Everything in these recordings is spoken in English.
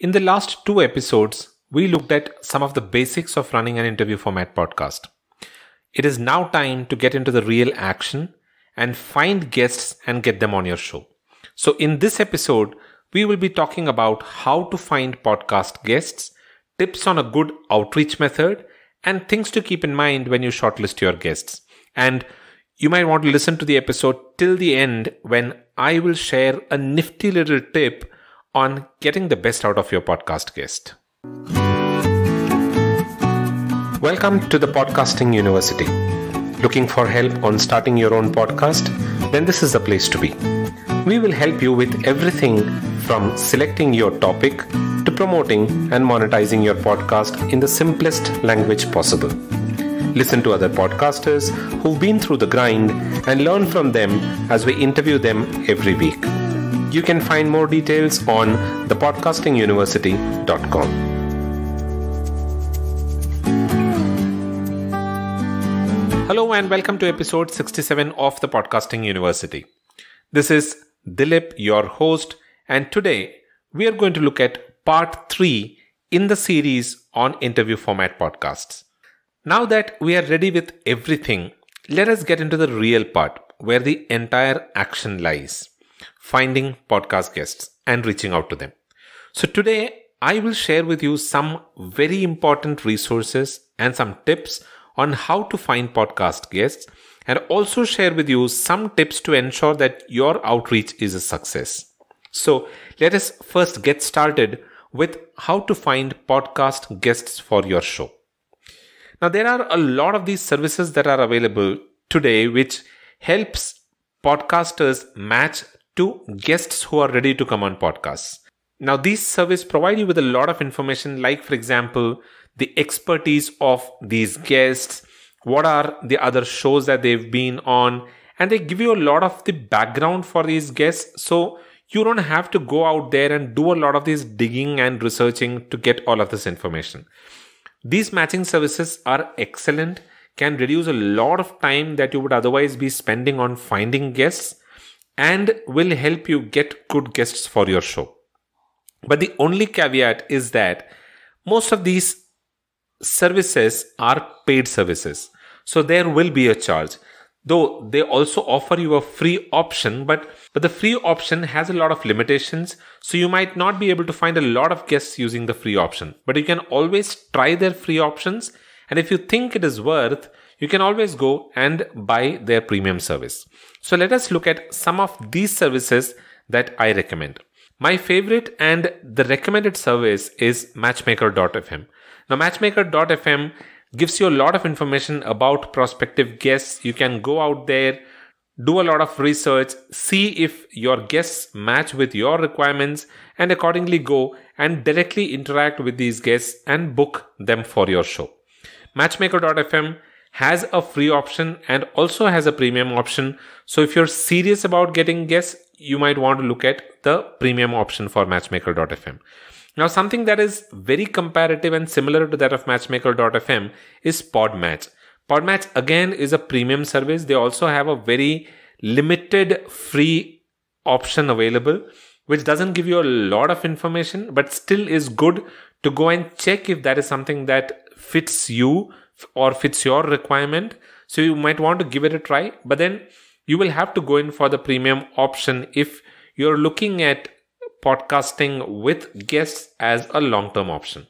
In the last two episodes, we looked at some of the basics of running an interview format podcast. It is now time to get into the real action and find guests and get them on your show. So, in this episode, we will be talking about how to find podcast guests, tips on a good outreach method, and things to keep in mind when you shortlist your guests. And you might want to listen to the episode till the end when I will share a nifty little tip on getting the best out of your podcast guest. Welcome to the Podcasting University. Looking for help on starting your own podcast? Then this is the place to be. We will help you with everything from selecting your topic to promoting and monetizing your podcast in the simplest language possible. Listen to other podcasters who've been through the grind and learn from them as we interview them every week. You can find more details on thepodcastinguniversity.com. Hello and welcome to episode 67 of the Podcasting University. This is Dilip, your host, and today we are going to look at part 3 in the series on interview format podcasts. Now that we are ready with everything, let us get into the real part where the entire action lies finding podcast guests and reaching out to them. So today I will share with you some very important resources and some tips on how to find podcast guests and also share with you some tips to ensure that your outreach is a success. So let us first get started with how to find podcast guests for your show. Now there are a lot of these services that are available today which helps podcasters match to guests who are ready to come on podcasts. Now, these services provide you with a lot of information, like, for example, the expertise of these guests, what are the other shows that they've been on, and they give you a lot of the background for these guests. So, you don't have to go out there and do a lot of this digging and researching to get all of this information. These matching services are excellent, can reduce a lot of time that you would otherwise be spending on finding guests and will help you get good guests for your show. But the only caveat is that most of these services are paid services. So there will be a charge. Though they also offer you a free option, but, but the free option has a lot of limitations. So you might not be able to find a lot of guests using the free option. But you can always try their free options. And if you think it is worth, you can always go and buy their premium service. So let us look at some of these services that I recommend. My favorite and the recommended service is matchmaker.fm. Now matchmaker.fm gives you a lot of information about prospective guests. You can go out there, do a lot of research, see if your guests match with your requirements, and accordingly go and directly interact with these guests and book them for your show. Matchmaker.fm has a free option and also has a premium option. So if you're serious about getting guests, you might want to look at the premium option for matchmaker.fm. Now, something that is very comparative and similar to that of matchmaker.fm is Podmatch. Podmatch again is a premium service. They also have a very limited free option available, which doesn't give you a lot of information, but still is good to go and check if that is something that fits you or fits your requirement. So you might want to give it a try, but then you will have to go in for the premium option if you're looking at podcasting with guests as a long term option.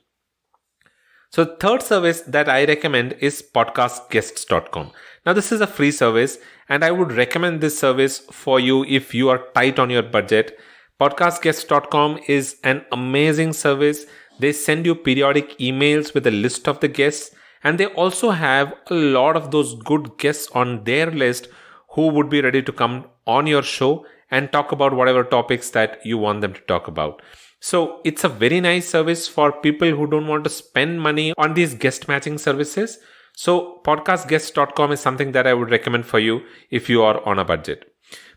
So, third service that I recommend is podcastguests.com. Now, this is a free service, and I would recommend this service for you if you are tight on your budget. Podcastguests.com is an amazing service. They send you periodic emails with a list of the guests, and they also have a lot of those good guests on their list who would be ready to come on your show and talk about whatever topics that you want them to talk about. So it's a very nice service for people who don't want to spend money on these guest matching services. So podcastguests.com is something that I would recommend for you if you are on a budget.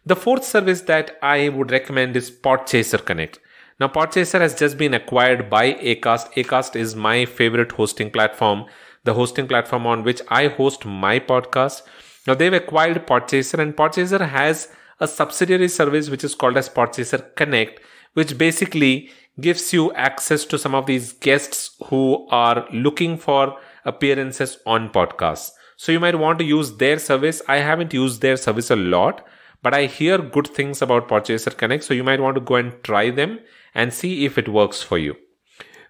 The fourth service that I would recommend is Podchaser Connect. Now Podchaser has just been acquired by Acast. Acast is my favorite hosting platform, the hosting platform on which I host my podcast. Now they've acquired Podchaser and Podchaser has a subsidiary service which is called as Podchaser Connect, which basically gives you access to some of these guests who are looking for appearances on podcasts. So you might want to use their service. I haven't used their service a lot, but I hear good things about Podchaser Connect. So you might want to go and try them and see if it works for you.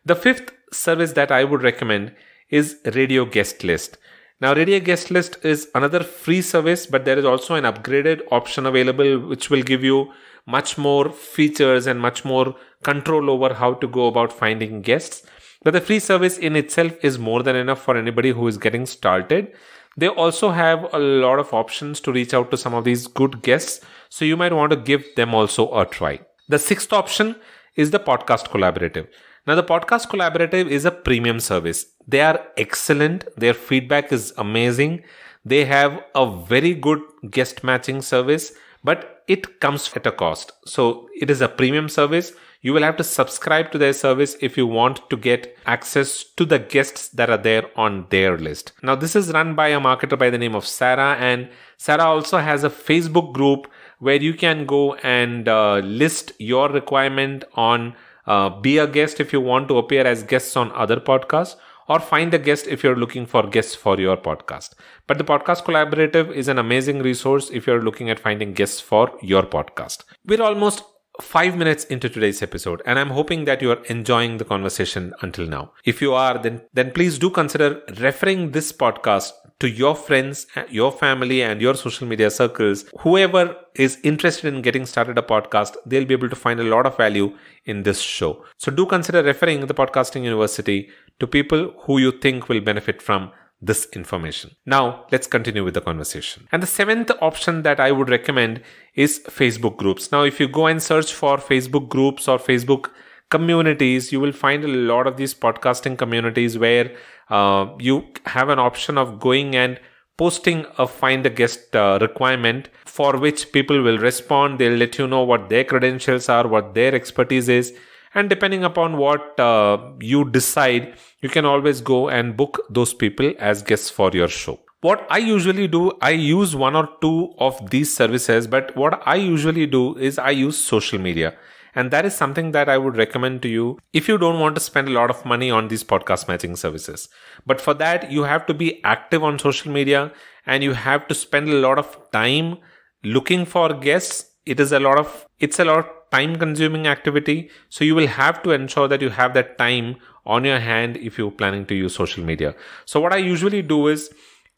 The fifth service that I would recommend is Radio Guest List. Now, Radio Guest List is another free service, but there is also an upgraded option available which will give you much more features and much more control over how to go about finding guests. But the free service in itself is more than enough for anybody who is getting started. They also have a lot of options to reach out to some of these good guests, so you might want to give them also a try. The sixth option is the podcast collaborative. Now, the Podcast Collaborative is a premium service. They are excellent. Their feedback is amazing. They have a very good guest matching service, but it comes at a cost. So, it is a premium service. You will have to subscribe to their service if you want to get access to the guests that are there on their list. Now, this is run by a marketer by the name of Sarah, and Sarah also has a Facebook group where you can go and uh, list your requirement on uh, be a guest if you want to appear as guests on other podcasts or find a guest if you're looking for guests for your podcast. But the Podcast Collaborative is an amazing resource if you're looking at finding guests for your podcast. We're almost five minutes into today's episode and i'm hoping that you are enjoying the conversation until now if you are then then please do consider referring this podcast to your friends, uh, your family, and your social media circles. Whoever is interested in getting started a podcast, they'll be able to find a lot of value in this show. So do consider referring the Podcasting University to people who you think will benefit from this information. Now, let's continue with the conversation. And the seventh option that I would recommend is Facebook groups. Now, if you go and search for Facebook groups or Facebook communities, you will find a lot of these podcasting communities where uh, you have an option of going and posting a find a guest uh, requirement for which people will respond. They'll let you know what their credentials are, what their expertise is. And depending upon what uh, you decide, you can always go and book those people as guests for your show. What I usually do, I use one or two of these services, but what I usually do is I use social media. And that is something that I would recommend to you if you don't want to spend a lot of money on these podcast matching services. But for that, you have to be active on social media and you have to spend a lot of time looking for guests. It is a lot of, it's a lot of time consuming activity. So you will have to ensure that you have that time on your hand if you're planning to use social media. So what I usually do is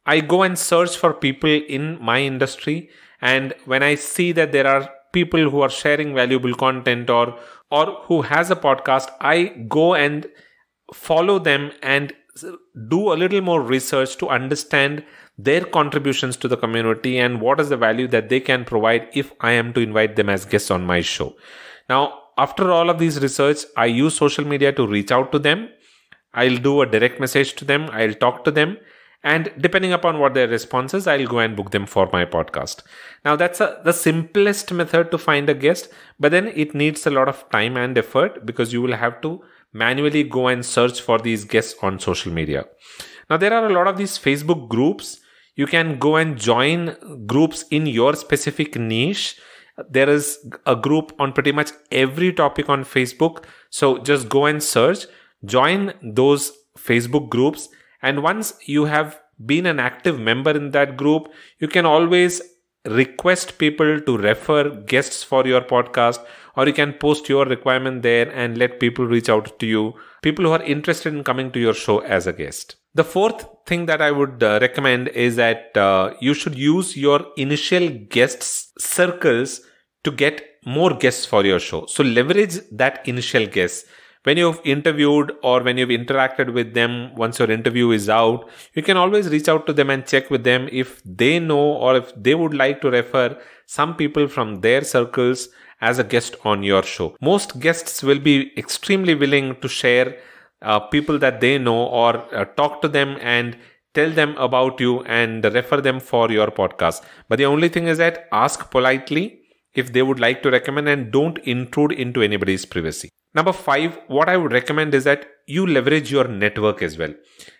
I go and search for people in my industry. And when I see that there are people who are sharing valuable content or or who has a podcast i go and follow them and do a little more research to understand their contributions to the community and what is the value that they can provide if i am to invite them as guests on my show. Now after all of these research i use social media to reach out to them. I'll do a direct message to them. I'll talk to them. And depending upon what their response is i'll go and book them for my podcast. Now that's a, the simplest method to find a guest but then it needs a lot of time and effort because you will have to manually go and search for these guests on social media. Now there are a lot of these facebook groups you can go and join groups in your specific niche. There is a group on pretty much every topic on facebook. So just go and search join those facebook groups. And once you have been an active member in that group, you can always request people to refer guests for your podcast or you can post your requirement there and let people reach out to you. People who are interested in coming to your show as a guest. The fourth thing that i would uh, recommend is that uh, you should use your initial guests circles to get more guests for your show. So leverage that initial guest. when you've interviewed or when you've interacted with them once your interview is out you can always reach out to them and check with them if they know or if they would like to refer some people from their circles as a guest on your show. Most guests will be extremely willing to share uh, people that they know or uh, talk to them and tell them about you and refer them for your podcast. But the only thing is that ask politely if they would like to recommend and don't intrude into anybody's privacy. Number five, what I would recommend is that you leverage your network as well.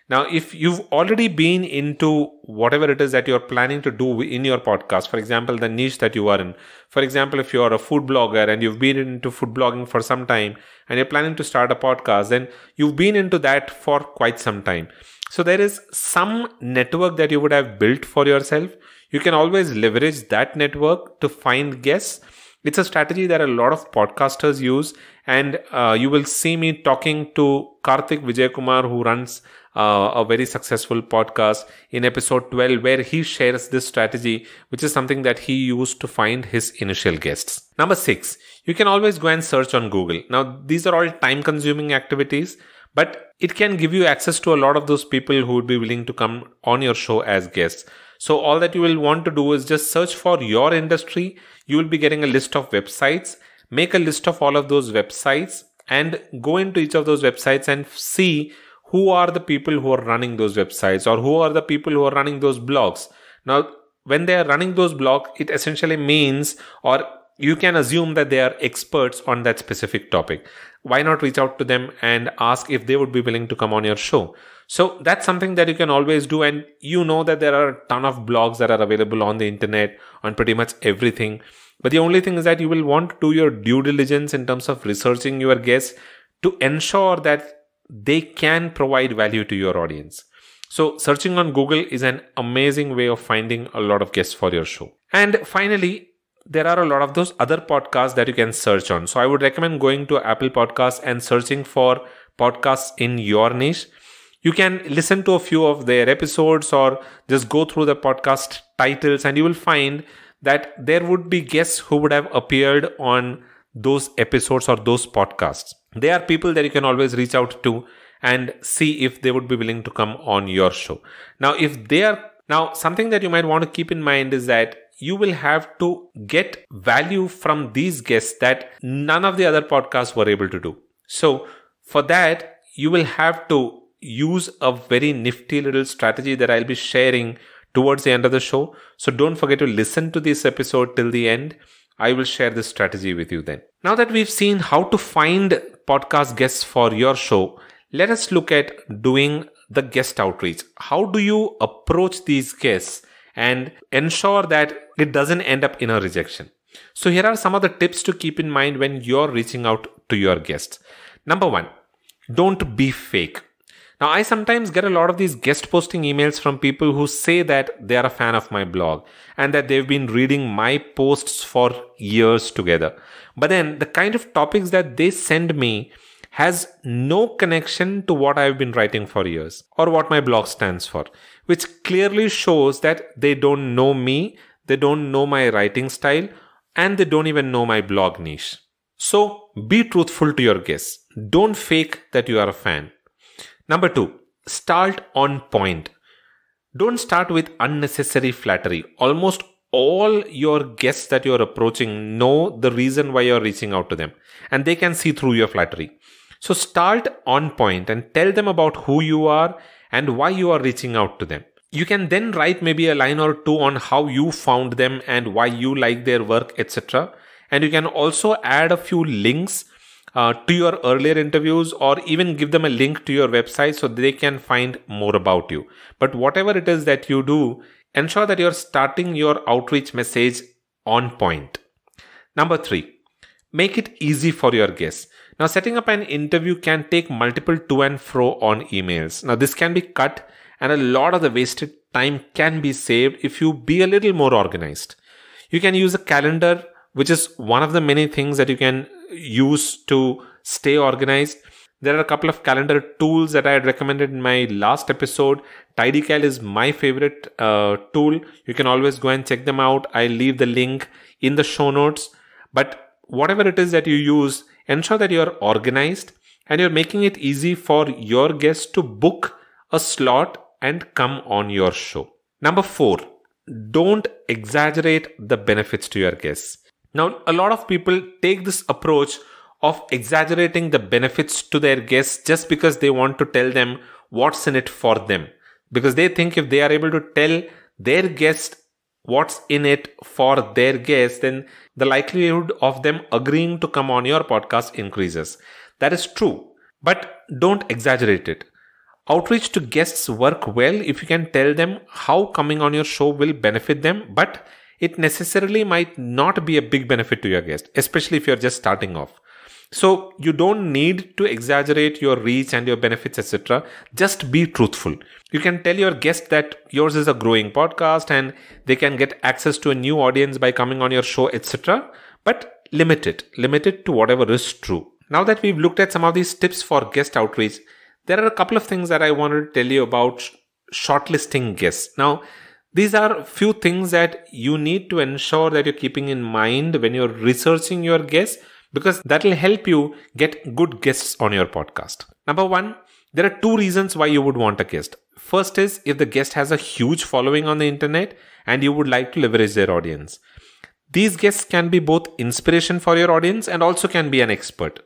Now, if you've already been into whatever it is that you're planning to do in your podcast, for example, the niche that you are in, for example, if you're a food blogger and you've been into food blogging for some time and you're planning to start a podcast, then you've been into that for quite some time. So there is some network that you would have built for yourself. You can always leverage that network to find guests. It's a strategy that a lot of podcasters use, and uh, you will see me talking to Karthik Vijayakumar, who runs uh, a very successful podcast in episode 12, where he shares this strategy, which is something that he used to find his initial guests. Number six, you can always go and search on Google. Now, these are all time consuming activities but it can give you access to a lot of those people who would be willing to come on your show as guests. So all that you will want to do is just search for your industry. You will be getting a list of websites. Make a list of all of those websites and go into each of those websites and see who are the people who are running those websites or who are the people who are running those blogs. Now, when they are running those blogs, it essentially means or you can assume that they are experts on that specific topic. Why not reach out to them and ask if they would be willing to come on your show? So that's something that you can always do. And you know that there are a ton of blogs that are available on the internet on pretty much everything. But the only thing is that you will want to do your due diligence in terms of researching your guests to ensure that they can provide value to your audience. So searching on Google is an amazing way of finding a lot of guests for your show. And finally, there are a lot of those other podcasts that you can search on. So I would recommend going to Apple Podcasts and searching for podcasts in your niche. You can listen to a few of their episodes or just go through the podcast titles and you will find that there would be guests who would have appeared on those episodes or those podcasts. They are people that you can always reach out to and see if they would be willing to come on your show. Now, if they are now something that you might want to keep in mind is that you will have to get value from these guests that none of the other podcasts were able to do. So for that, you will have to use a very nifty little strategy that I'll be sharing towards the end of the show. So don't forget to listen to this episode till the end. I will share this strategy with you then. Now that we've seen how to find podcast guests for your show, let us look at doing the guest outreach. How do you approach these guests and ensure that it doesn't end up in a rejection. So here are some of the tips to keep in mind when you're reaching out to your guests. Number one, don't be fake. Now, I sometimes get a lot of these guest posting emails from people who say that they are a fan of my blog and that they've been reading my posts for years together. But then the kind of topics that they send me has no connection to what I've been writing for years or what my blog stands for, which clearly shows that they don't know me, they don't know my writing style, and they don't even know my blog niche. So be truthful to your guests. Don't fake that you are a fan. Number two, start on point. Don't start with unnecessary flattery. Almost all your guests that you're approaching know the reason why you're reaching out to them and they can see through your flattery. So start on point and tell them about who you are and why you are reaching out to them. You can then write maybe a line or two on how you found them and why you like their work, etc. And you can also add a few links uh, to your earlier interviews or even give them a link to your website so they can find more about you. But whatever it is that you do, ensure that you're starting your outreach message on point. Number three, make it easy for your guests. Now, setting up an interview can take multiple to and fro on emails. Now, this can be cut and a lot of the wasted time can be saved if you be a little more organized. You can use a calendar, which is one of the many things that you can use to stay organized. There are a couple of calendar tools that I had recommended in my last episode. TidyCal is my favorite uh, tool. You can always go and check them out. I'll leave the link in the show notes. But whatever it is that you use, ensure that you're organized and you're making it easy for your guests to book a slot and come on your show. Number four, don't exaggerate the benefits to your guests. Now, a lot of people take this approach of exaggerating the benefits to their guests just because they want to tell them what's in it for them. Because they think if they are able to tell their guest what's in it for their guests, then the likelihood of them agreeing to come on your podcast increases. That is true, but don't exaggerate it. Outreach to guests work well if you can tell them how coming on your show will benefit them, but it necessarily might not be a big benefit to your guest, especially if you're just starting off. So you don't need to exaggerate your reach and your benefits, etc. Just be truthful. You can tell your guest that yours is a growing podcast and they can get access to a new audience by coming on your show, etc. But limit it. Limit it to whatever is true. Now that we've looked at some of these tips for guest outreach, there are a couple of things that I wanted to tell you about shortlisting guests. Now, these are few things that you need to ensure that you're keeping in mind when you're researching your guests because that will help you get good guests on your podcast. Number one, there are two reasons why you would want a guest. First is if the guest has a huge following on the internet and you would like to leverage their audience. These guests can be both inspiration for your audience and also can be an expert.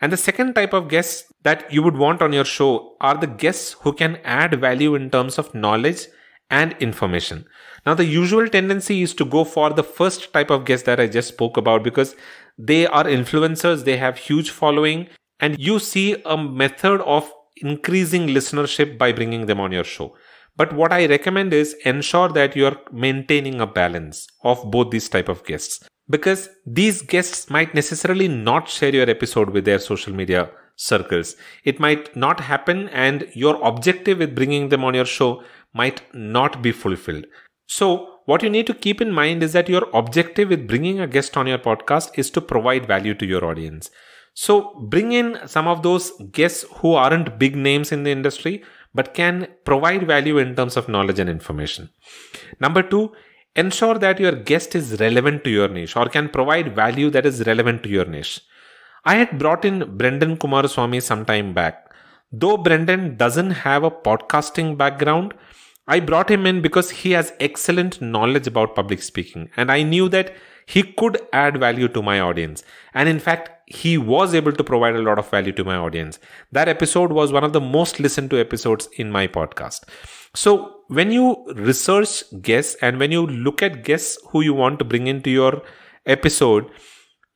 And the second type of guests that you would want on your show are the guests who can add value in terms of knowledge and information. Now, the usual tendency is to go for the first type of guest that I just spoke about because they are influencers, they have huge following, and you see a method of increasing listenership by bringing them on your show. But what I recommend is ensure that you're maintaining a balance of both these type of guests because these guests might necessarily not share your episode with their social media circles. It might not happen and your objective with bringing them on your show might not be fulfilled. So, what you need to keep in mind is that your objective with bringing a guest on your podcast is to provide value to your audience. So, bring in some of those guests who aren't big names in the industry but can provide value in terms of knowledge and information. Number two, ensure that your guest is relevant to your niche or can provide value that is relevant to your niche. I had brought in Brendan Kumaraswamy some time back. Though Brendan doesn't have a podcasting background, I brought him in because he has excellent knowledge about public speaking and I knew that he could add value to my audience. And in fact, he was able to provide a lot of value to my audience. That episode was one of the most listened to episodes in my podcast. So when you research guests and when you look at guests who you want to bring into your episode,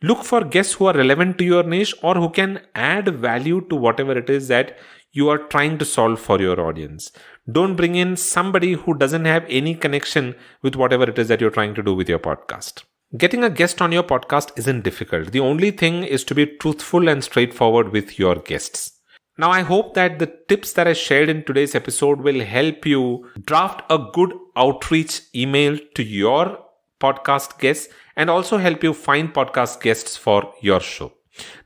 look for guests who are relevant to your niche or who can add value to whatever it is that you are trying to solve for your audience. Don't bring in somebody who doesn't have any connection with whatever it is that you're trying to do with your podcast. Getting a guest on your podcast isn't difficult. The only thing is to be truthful and straightforward with your guests. Now, I hope that the tips that I shared in today's episode will help you draft a good outreach email to your podcast guests and also help you find podcast guests for your show.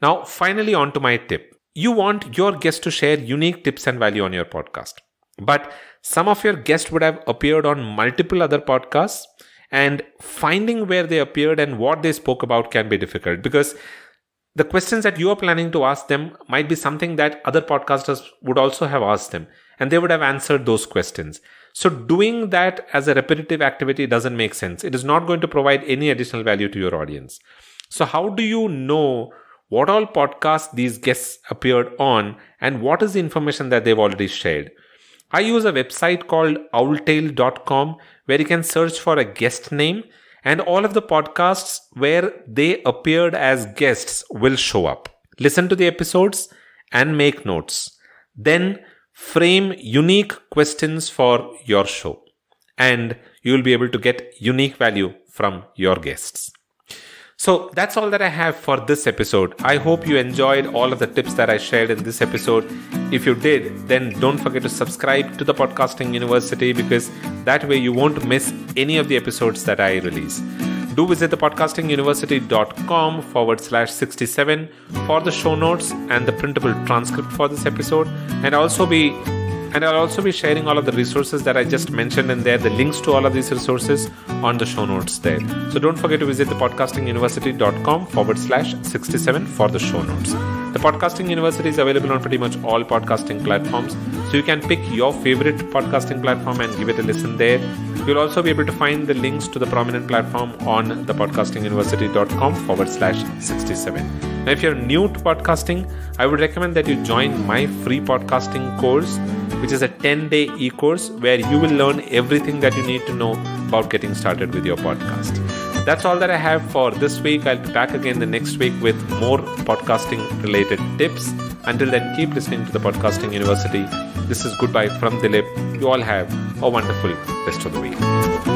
Now, finally, on to my tip. You want your guests to share unique tips and value on your podcast. But some of your guests would have appeared on multiple other podcasts and finding where they appeared and what they spoke about can be difficult because the questions that you are planning to ask them might be something that other podcasters would also have asked them and they would have answered those questions. So doing that as a repetitive activity doesn't make sense. It is not going to provide any additional value to your audience. So how do you know what all podcasts these guests appeared on and what is the information that they've already shared? I use a website called owltail.com where you can search for a guest name and all of the podcasts where they appeared as guests will show up. Listen to the episodes and make notes. Then frame unique questions for your show and you will be able to get unique value from your guests. So that's all that I have for this episode. I hope you enjoyed all of the tips that I shared in this episode. If you did, then don't forget to subscribe to the Podcasting University because that way you won't miss any of the episodes that I release. Do visit thepodcastinguniversity.com forward slash 67 for the show notes and the printable transcript for this episode, and also be and I'll also be sharing all of the resources that I just mentioned in there, the links to all of these resources on the show notes there. So don't forget to visit thepodcastinguniversity.com forward slash 67 for the show notes. The Podcasting University is available on pretty much all podcasting platforms. So you can pick your favorite podcasting platform and give it a listen there. You'll also be able to find the links to the prominent platform on thepodcastinguniversity.com forward slash 67. Now, if you're new to podcasting, I would recommend that you join my free podcasting course which is a 10 day e course where you will learn everything that you need to know about getting started with your podcast. That's all that I have for this week. I'll be back again the next week with more podcasting related tips. Until then, keep listening to the Podcasting University. This is goodbye from Dilip. You all have a wonderful rest of the week.